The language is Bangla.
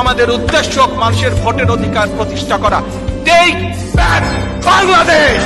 আমাদের উদ্দেশ্য মানুষের ভোটের অধিকার প্রতিষ্ঠা করা। বাংলাদেশ